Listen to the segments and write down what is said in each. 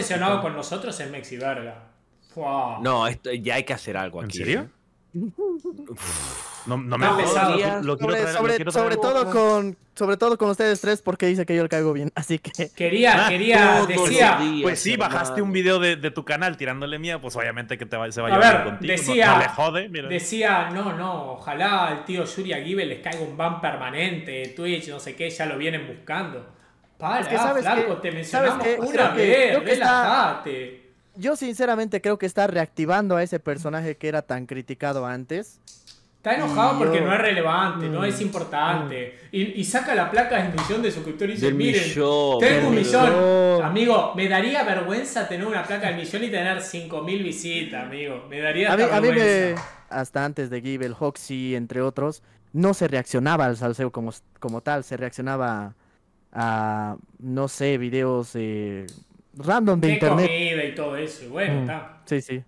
mencionado con nosotros es Mexi Verga. Fua. No, esto, ya hay que hacer algo ¿En aquí. serio? ¿eh? No, no me jodas, pesado. lo- lo quiero Sobre, traer- lo sobre- quiero sobre todo con sobre todo con ustedes tres porque dice que yo le caigo bien, así que Quería, Ah, quería, decía, días, Pues sí, bajaste hermano. un video de, de tu canal tirándole mía, pues obviamente que te va, se va a A llevar ver, contigo. no- decía- No, le jode, mira. decía, no, no, ojalá al tío Yuri Aguibe les caiga un ban permanente, Twitch, no sé qué, ya lo vienen buscando. Para, Es que sabes flaco, que- te mencionamos sabes que una que- vez, creo que está- relájate. yo sinceramente creo que está reactivando a ese personaje que era tan criticado antes. Está enojado porque no es relevante, no Mm, es importante. Y, y saca la placa del millón de suscriptores y dice, Del miren, millón. tengo un millón. millón. Amigo, me daría vergüenza tener una placa del millón y tener 5000 visitas, amigo. Me daría A mí, a mí me vergüenza. hasta antes de Givel, Hoxie, entre otros, no se reaccionaba al salseo como, como tal, se reaccionaba a, no sé, videos eh, random de Qué internet. comida y todo eso. Bueno, Mm, está. Sí, sí.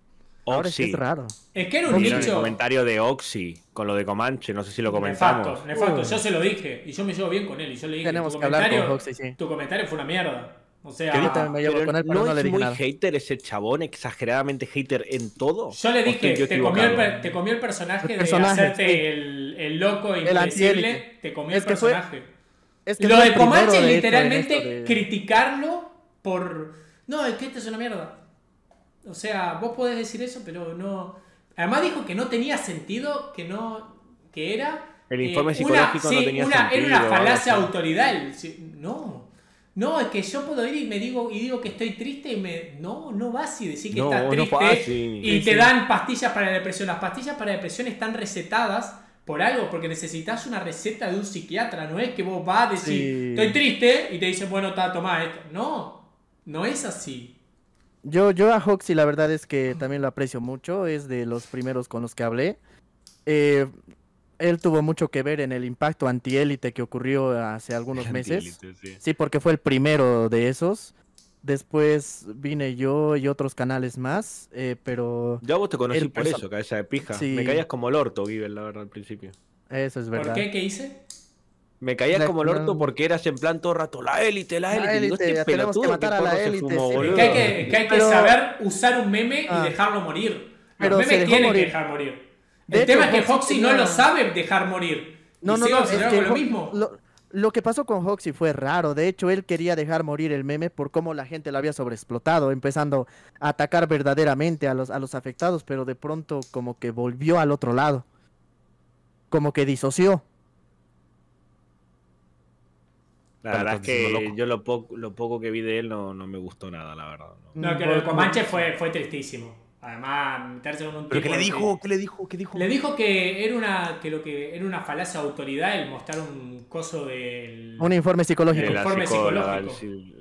Ahora es, que Oxy. es raro. Es que era un Vieron el nicho. comentario de Oxy con lo de Comanche, no sé si lo comentamos. Nefasto, nefasto. Uy. Yo se lo dije y yo me llevo bien con él. Y yo le dije, Tenemos tu que hablar con comentario, Hoxie, sí. tu comentario fue una mierda. O sea, Yo también me llevo Pero con él, pero no, no, le es dije muy nada. hater ese chabón, exageradamente hater en todo. yo le ¿O dije, yo te comió, el, te comió el personaje El de personaje, hacerte sí. el, el loco El antiélite. Te comió Es el que fue- personaje. Es que Lo de Comanche es de literalmente de- criticarlo por. No, es que esto es una mierda. O sea, vos podés decir eso, pero no. Además dijo que no tenía sentido, que no. que era. El eh, informe una- psicológico no sí, tenía una, Era sentido, una falacia así. autoridad. No. No, es que yo puedo ir y me digo y digo que estoy triste y me. No, no vas y decir que No, estás no triste. así. y Sí, te sí. dan pastillas para la depresión. Las pastillas para la depresión están recetadas por algo, porque necesitas una receta de un psiquiatra. No es que vos vas a decir, Sí. estoy triste, y te dicen, bueno, está, toma esto. No, no es así. Yo, yo a Hoxie la verdad es que también lo aprecio mucho, es de los primeros con los que hablé. Eh, él tuvo mucho que ver en el impacto antiélite que ocurrió hace algunos meses. Sí, porque fue el primero de esos. Después vine yo y otros canales más, eh, pero Yo a vos te conocí El por eso, cabeza de pija. Sí. Me caías como el orto, Givel, la verdad, al principio. eso es verdad. ¿Por qué? ¿Qué hice? Me caías La- como el orto no. porque eras en plan todo el rato, la élite, la La élite. Digo, élite, este tenemos que pelotudo, matar ¿qué a la élite, fumó, sí. Que hay que, es que, hay que Pero- saber usar un meme Ah. y dejarlo morir. Los Pero memes tienen morir. que dejar morir. De el hecho, tema es que Foxy no lo sabe dejar morir. No, y no, no, es que lo mismo. Lo, lo que pasó con Hoxie fue raro. De hecho, él quería dejar morir el meme por cómo la gente lo había sobreexplotado, empezando a atacar verdaderamente a los, a los afectados, pero de pronto como que volvió al otro lado. Como que disoció. La Pero verdad es que yo lo, po- lo poco que vi de él no, no me gustó nada, la verdad. no. No, que lo de Comanche fue, fue tristísimo. Además, meterse con un ¿Pero tipo qué le que- dijo? ¿Qué le dijo? ¿Qué dijo? Le dijo que era una que lo que era una falacia de autoridad el mostrar un coso del Un informe psicológico. La informe psicológico. sí.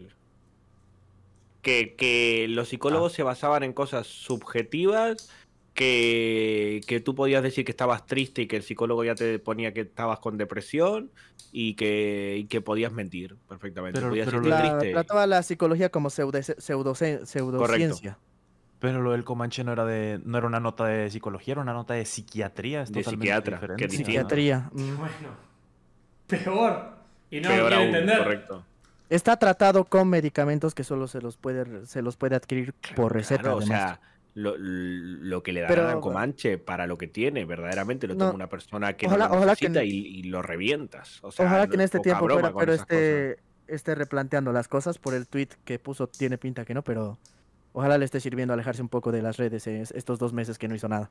Que, que los psicólogos se basaban en cosas subjetivas, que, que tú podías decir que estabas triste y que el psicólogo ya te ponía que estabas con depresión y que, y que podías mentir perfectamente. Pero- podías pero La, triste. trataba la psicología como pseudo, pseudo, pseudociencia. Pero lo del Comanche no era de, no era una nota de psicología, era una nota de psiquiatría. Es De totalmente psiquiatra, diferente. que. Psiquiatría. mm. Bueno, peor. Y no Peor lo quiere aún, entender. correcto. Está tratado con medicamentos que solo se los puede, se los puede adquirir por receta. Claro, o sea, lo, lo que le Pero- darán a Comanche para lo que tiene, verdaderamente lo No. toma una persona que Ojalá- no lo ojalá necesita y, y lo revientas. O sea, Ojalá que en este tiempo fuera, pero esté, esté replanteando las cosas por el tweet que puso, tiene pinta que no, pero ojalá le esté sirviendo alejarse un poco de las redes estos dos meses que no hizo nada.